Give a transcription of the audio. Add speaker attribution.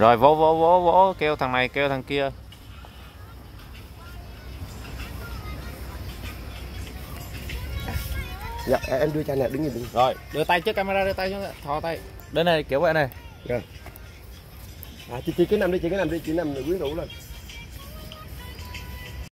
Speaker 1: rồi vỗ vỗ vỗ vỗ kêu thằng này kêu thằng kia.
Speaker 2: Dạ em đưa cho nè đứng nhìn đứng
Speaker 1: rồi đưa tay trước camera đưa tay xuống thò tay. Đây này kiểu vậy này. Dạ.
Speaker 2: À chị chị cứ nằm đi chị cứ nằm đi chị nằm quyến rũ lên.